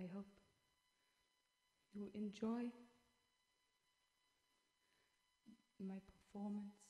I hope you enjoy my performance.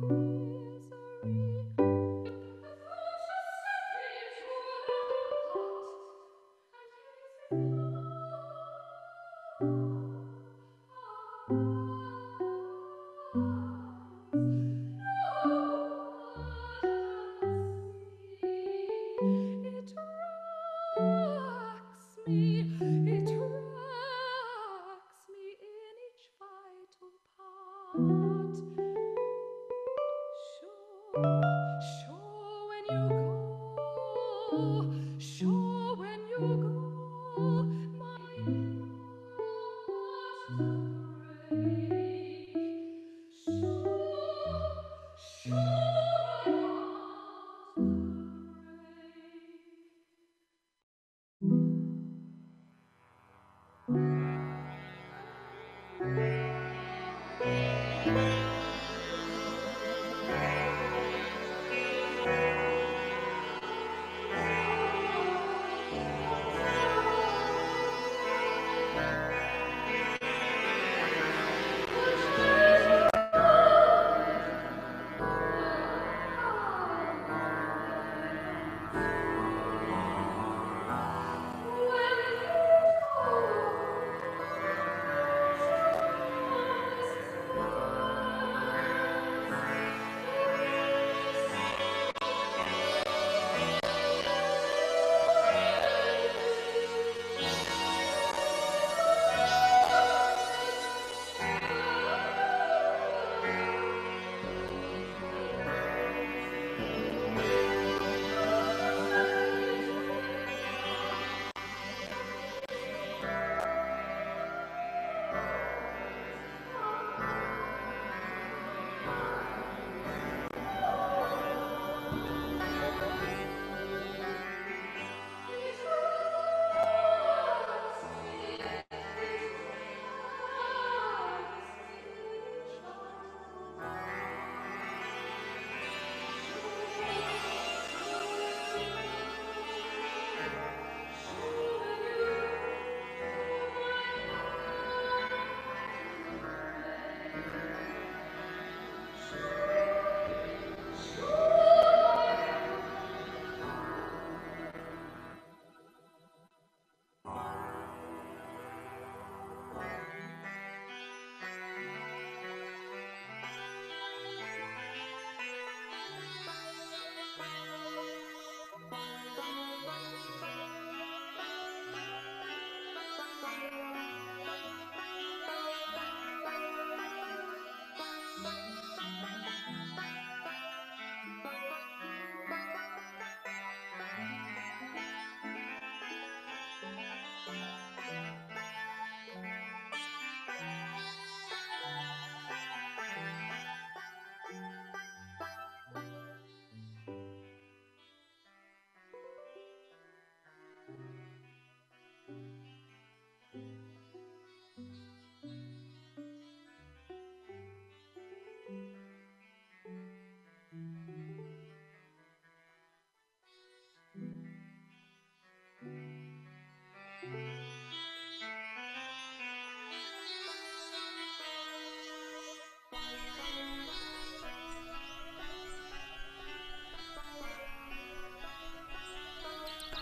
certain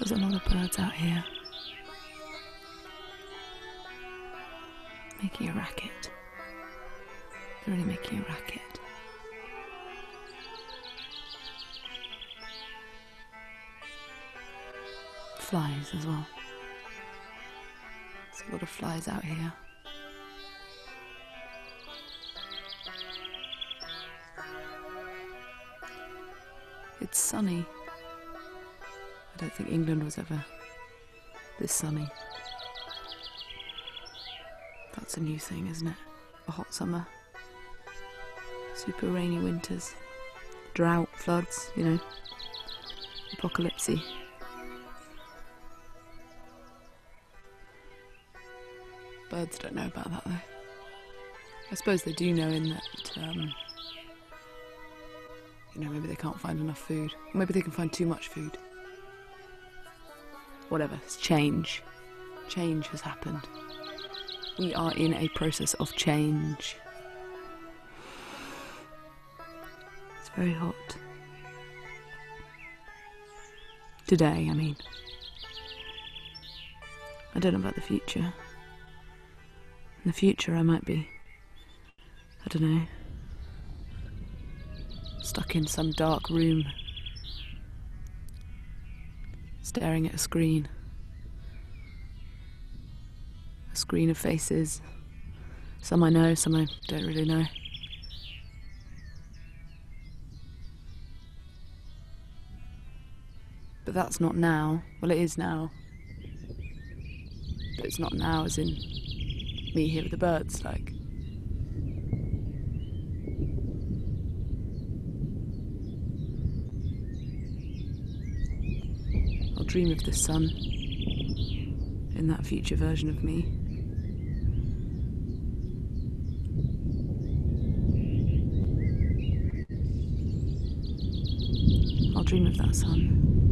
There's a lot of birds out here making a racket. They're really making a racket. Flies as well. There's a lot of flies out here. It's sunny. I don't think England was ever this sunny. That's a new thing, isn't it? A hot summer, super rainy winters, drought, floods, you know, apocalypse. Birds don't know about that though. I suppose they do know in that, um, you know, maybe they can't find enough food. Maybe they can find too much food. Whatever, it's change. Change has happened. We are in a process of change. It's very hot. Today, I mean. I don't know about the future. In the future, I might be, I don't know, stuck in some dark room, staring at a screen. A screen of faces. Some I know, some I don't really know. But that's not now. Well, it is now. But it's not now, as in me here with the birds, like. I'll dream of the sun in that future version of me. I'll dream of that sun.